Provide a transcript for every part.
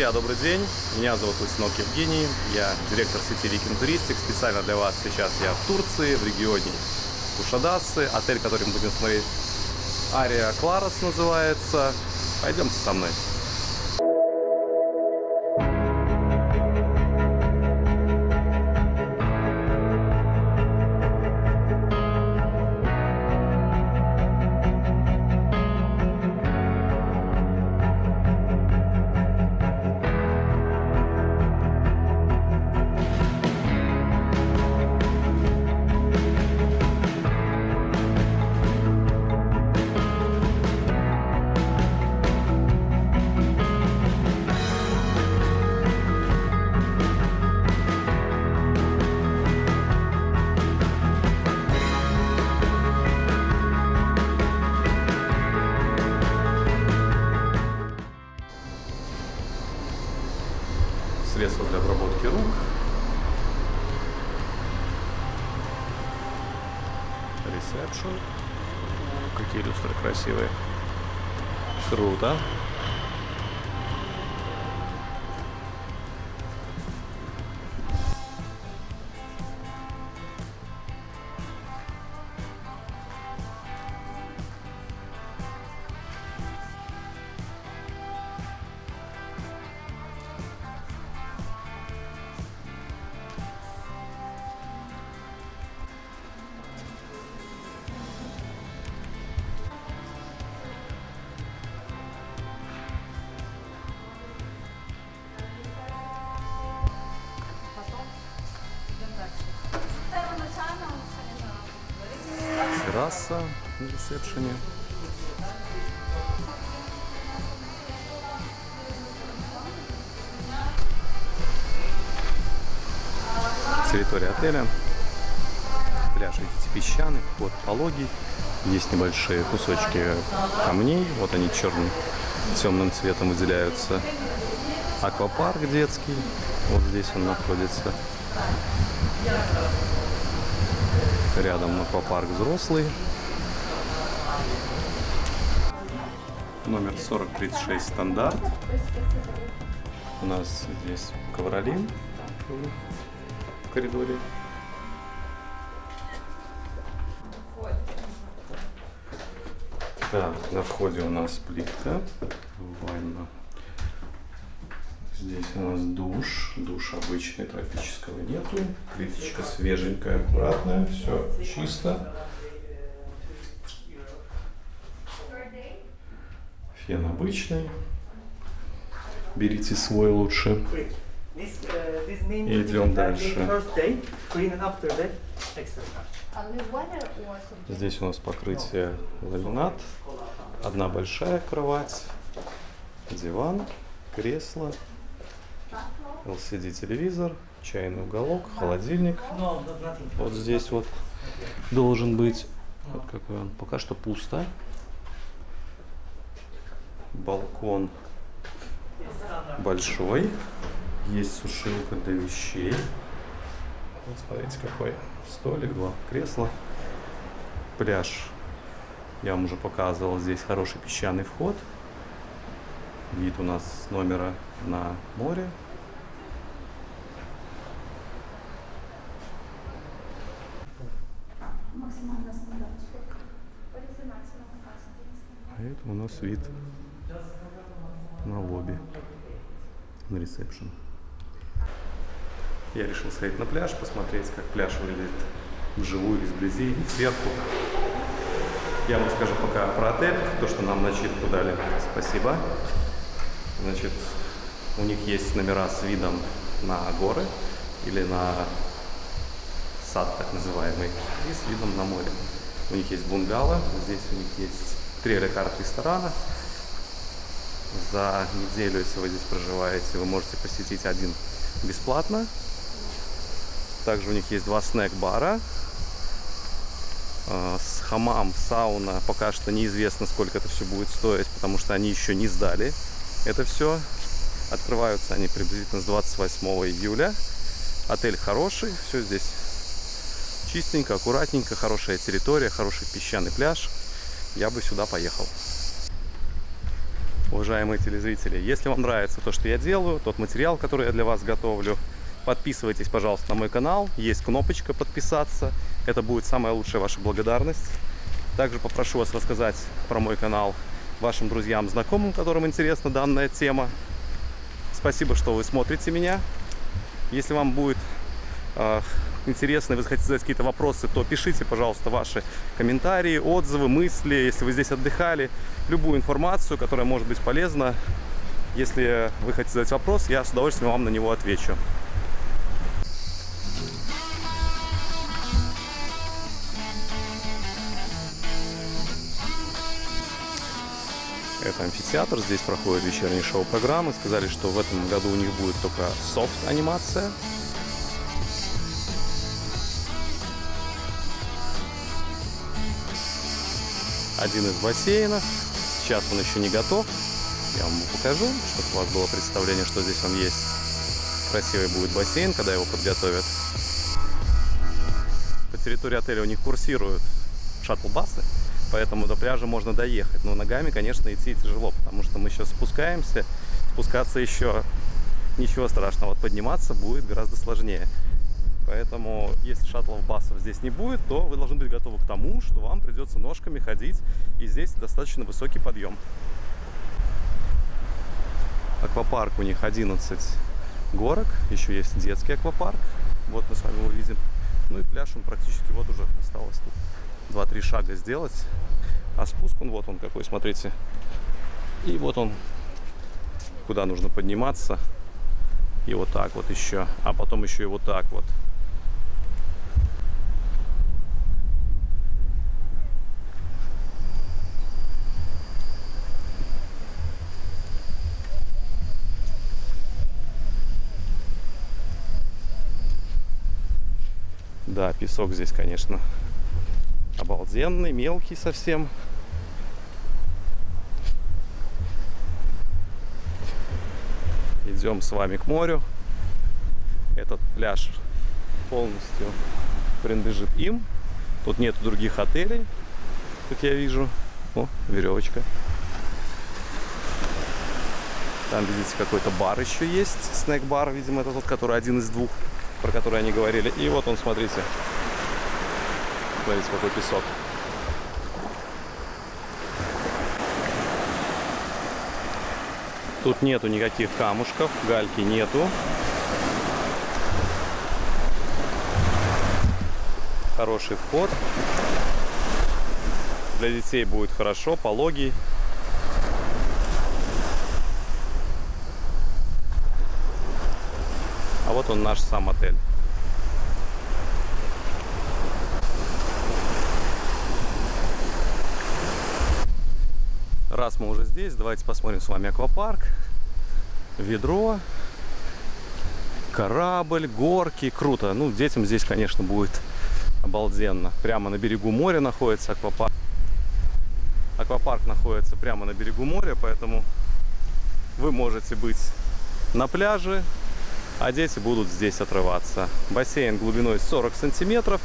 Друзья, добрый день. Меня зовут Лысинок Евгений. Я директор сети Викинг Туристик. Специально для вас сейчас я в Турции, в регионе Кушадасы. Отель, который мы будем смотреть, Ария Кларос называется. Пойдемте со мной. Средства для обработки рук. Ресепшн. Какие люстры красивые. Круто. Терраса на ресепшене. Территория отеля. Пляж, видите, песчаный, вход пологий. Есть небольшие кусочки камней. Вот они черным, темным цветом выделяются. Аквапарк детский. Вот здесь он находится. Рядом аквапарк взрослый. Номер 4036 стандарт. У нас здесь ковролин в коридоре. Так, на входе у нас плитка. Ванна. Здесь у нас душ. Душ обычный, тропического нету. Плиточка свеженькая, аккуратная. Все чисто. Фен обычный. Берите свой лучше. Идем дальше. Здесь у нас покрытие ламинат. Одна большая кровать. Диван, кресло, LCD телевизор, чайный уголок, холодильник. Вот здесь вот должен быть. Вот какой он. Пока что пусто. Балкон большой. Есть сушилка для вещей. Вот смотрите, какой столик, два кресла. Пляж. Я вам уже показывал. Здесь хороший песчаный вход. Вид у нас номера на море. А это у нас вид на лобби, на ресепшн. Я решил сходить на пляж, посмотреть, как пляж выглядит вживую, изблизи, сверху. Я вам скажу пока про отель, то, что нам начитку дали. Спасибо. Значит, у них есть номера с видом на горы или на сад так называемый, и с видом на море. У них есть бунгало, здесь у них есть три карт ресторана. За неделю, если вы здесь проживаете, вы можете посетить один бесплатно. Также у них есть два снэк-бара. э, С хамам, сауна. Пока что неизвестно, сколько это все будет стоить, потому что они еще не сдали это все. Открываются они приблизительно с 28 июля. Отель хороший, все здесь чистенько, аккуратненько, хорошая территория, хороший песчаный пляж. Я бы сюда поехал. уважаемые телезрители. Если вам нравится то, что я делаю, тот материал, который я для вас готовлю, подписывайтесь, пожалуйста, на мой канал. Есть кнопочка подписаться. Это будет самая лучшая ваша благодарность. Также попрошу вас рассказать про мой канал вашим друзьям, знакомым, которым интересна данная тема. Спасибо, что вы смотрите меня. Если вам будет интересно, и вы хотите задать какие-то вопросы, то пишите, пожалуйста, ваши комментарии, отзывы, мысли, если вы здесь отдыхали, любую информацию, которая может быть полезна. Если вы хотите задать вопрос, я с удовольствием вам на него отвечу. Это амфитеатр, здесь проходит вечерние шоу-программы. Сказали, что в этом году у них будет только софт-анимация. Один из бассейнов. Сейчас он еще не готов. Я вам покажу, чтобы у вас было представление, что здесь он есть. Красивый будет бассейн, когда его подготовят. По территории отеля у них курсируют шаттл-басы поэтому до пляжа можно доехать. Но ногами, конечно, идти тяжело, потому что мы сейчас спускаемся. Спускаться еще ничего страшного, вот подниматься будет гораздо сложнее. Поэтому, если шаттлов басов здесь не будет, то вы должны быть готовы к тому, что вам придется ножками ходить, и здесь достаточно высокий подъем. Аквапарк у них 11 горок, еще есть детский аквапарк, вот мы с вами его видим. Ну и пляж он практически вот уже осталось тут 2-3 шага сделать. А спуск, он вот он какой, смотрите. И вот он, куда нужно подниматься. И вот так вот еще. А потом еще и вот так вот. Да, песок здесь, конечно, обалденный, мелкий совсем. Идем с вами к морю. Этот пляж полностью принадлежит им. Тут нет других отелей, как я вижу. О, веревочка. Там, видите, какой-то бар еще есть. Снэк-бар, видимо, это тот, который один из двух, про который они говорили. И вот он, смотрите, Смотрите, какой песок. Тут нету никаких камушков, гальки нету. Хороший вход. Для детей будет хорошо, пологий. Он наш сам отель. Раз мы уже здесь, давайте посмотрим с вами аквапарк. Ведро, корабль, горки. Круто. Ну, детям здесь, конечно, будет обалденно. Прямо на берегу моря находится аквапарк. Аквапарк находится прямо на берегу моря, поэтому вы можете быть на пляже, а дети будут здесь отрываться. Бассейн глубиной 40 сантиметров,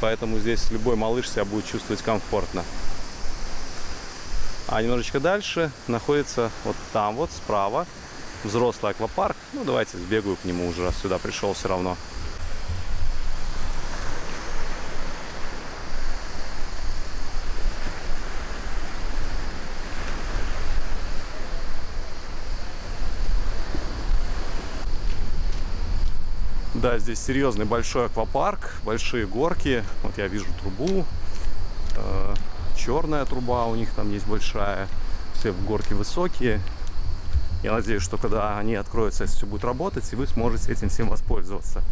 поэтому здесь любой малыш себя будет чувствовать комфортно. А немножечко дальше находится вот там вот справа взрослый аквапарк. Ну, давайте сбегаю к нему уже, раз сюда пришел все равно. Да, здесь серьезный большой аквапарк, большие горки. Вот я вижу трубу. Э, черная труба у них там есть большая. Все в горке высокие. Я надеюсь, что когда они откроются, это все будет работать, и вы сможете этим всем воспользоваться.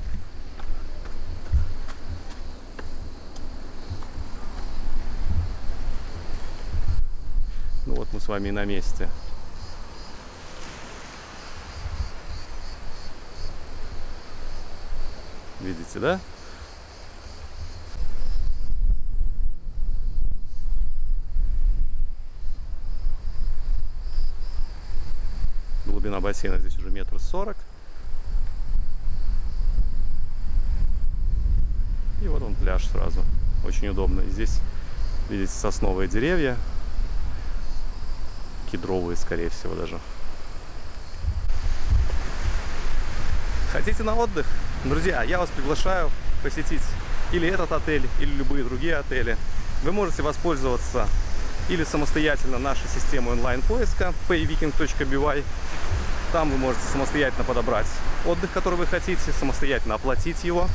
Ну вот мы с вами и на месте. Видите, да? Глубина бассейна здесь уже метр сорок. И вот он пляж сразу. Очень удобно. Здесь, видите, сосновые деревья. кедровые, скорее всего, даже. Хотите на отдых? Друзья, я вас приглашаю посетить или этот отель, или любые другие отели. Вы можете воспользоваться или самостоятельно нашей системой онлайн-поиска payviking.by. Там вы можете самостоятельно подобрать отдых, который вы хотите, самостоятельно оплатить его.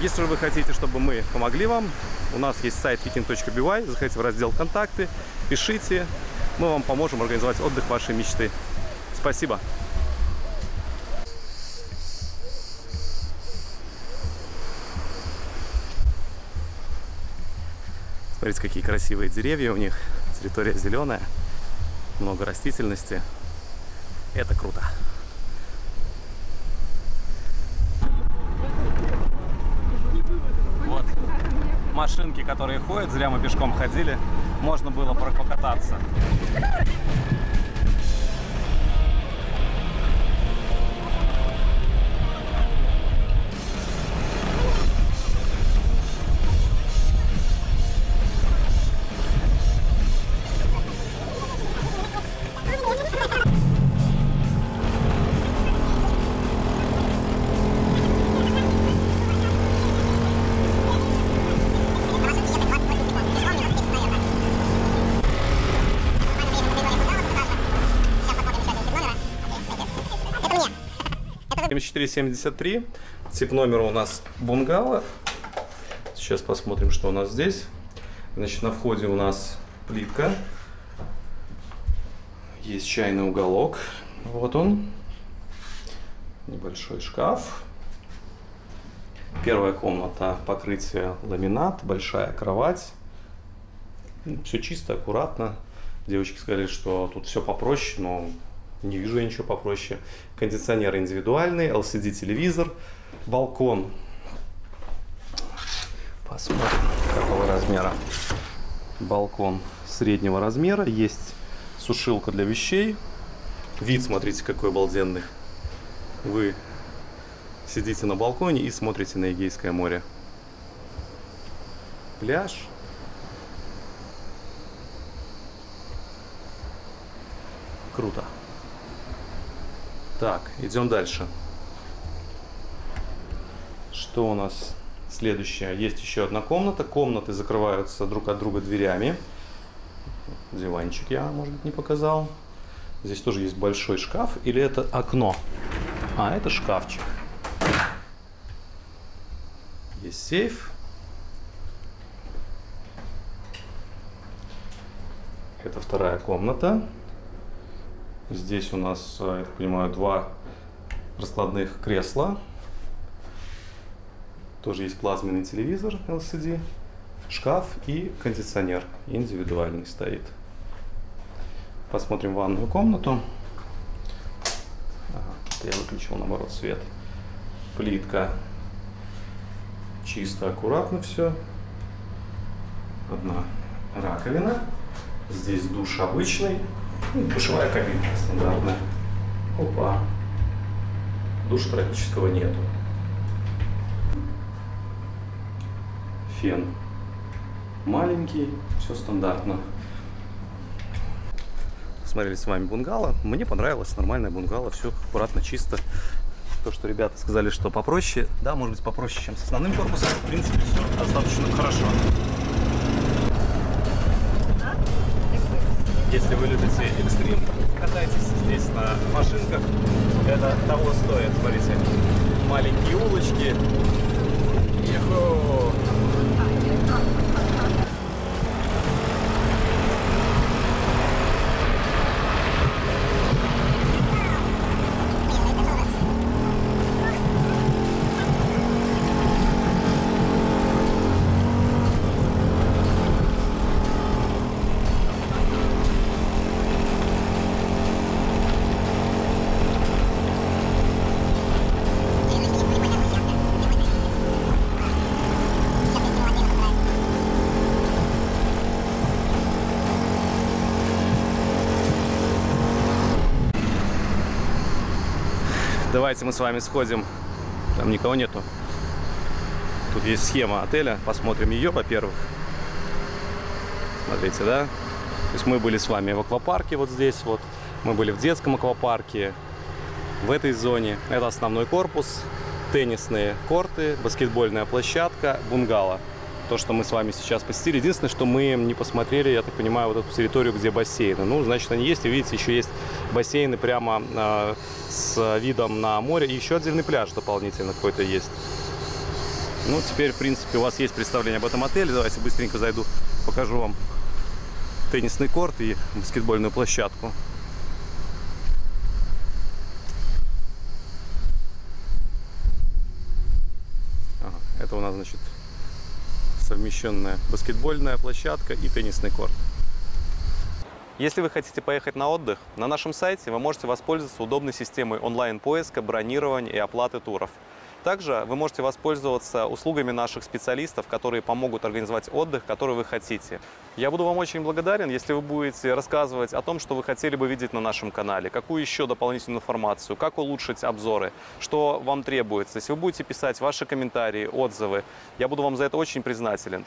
Если же вы хотите, чтобы мы помогли вам, у нас есть сайт viking.by, заходите в раздел «Контакты», пишите, мы вам поможем организовать отдых вашей мечты. Спасибо. Смотрите, какие красивые деревья у них. Территория зеленая, много растительности. Это круто. Вот машинки, которые ходят, зря мы пешком ходили, можно было покататься. 7473. Тип номера у нас бунгало. Сейчас посмотрим, что у нас здесь. Значит, на входе у нас плитка. Есть чайный уголок. Вот он. Небольшой шкаф. Первая комната покрытие ламинат, большая кровать. Все чисто, аккуратно. Девочки сказали, что тут все попроще, но не вижу я ничего попроще. Кондиционер индивидуальный, LCD-телевизор, балкон. Посмотрим, какого размера. Балкон среднего размера. Есть сушилка для вещей. Вид, смотрите, какой обалденный. Вы сидите на балконе и смотрите на Эгейское море. Пляж. Круто. Так, идем дальше. Что у нас следующее? Есть еще одна комната. Комнаты закрываются друг от друга дверями. Диванчик я, может быть, не показал. Здесь тоже есть большой шкаф. Или это окно? А, это шкафчик. Есть сейф. Это вторая комната. Здесь у нас, э, я так понимаю, два раскладных кресла. Тоже есть плазменный телевизор LCD, шкаф и кондиционер индивидуальный стоит. Посмотрим ванную комнату. Ага, я выключил наоборот свет. Плитка. Чисто, аккуратно все. Одна раковина. Здесь душ обычный. Ну, Душевая кабинка стандартная. Опа. Душа тропического нету. Фен маленький, все стандартно. Смотрели с вами бунгало. Мне понравилось, нормальное бунгало, все аккуратно, чисто. То, что ребята сказали, что попроще, да, может быть попроще, чем с основным корпусом. В принципе, все достаточно хорошо. Если вы любите экстрим, катайтесь здесь на машинках. Это того стоит. Смотрите, маленькие улочки. Еху! Давайте мы с вами сходим. Там никого нету. Тут есть схема отеля. Посмотрим ее, во-первых. Смотрите, да? То есть мы были с вами в аквапарке вот здесь вот, мы были в детском аквапарке, в этой зоне. Это основной корпус, теннисные корты, баскетбольная площадка, бунгало. То, что мы с вами сейчас посетили. Единственное, что мы не посмотрели, я так понимаю, вот эту территорию, где бассейны. Ну, значит, они есть. И видите, еще есть бассейны прямо э, с видом на море. И еще отдельный пляж дополнительно какой-то есть. Ну, теперь, в принципе, у вас есть представление об этом отеле. Давайте быстренько зайду, покажу вам теннисный корт и баскетбольную площадку. Ага, это у нас, значит, совмещенная баскетбольная площадка и теннисный корт. Если вы хотите поехать на отдых, на нашем сайте вы можете воспользоваться удобной системой онлайн-поиска, бронирования и оплаты туров. Также вы можете воспользоваться услугами наших специалистов, которые помогут организовать отдых, который вы хотите. Я буду вам очень благодарен, если вы будете рассказывать о том, что вы хотели бы видеть на нашем канале, какую еще дополнительную информацию, как улучшить обзоры, что вам требуется. Если вы будете писать ваши комментарии, отзывы, я буду вам за это очень признателен.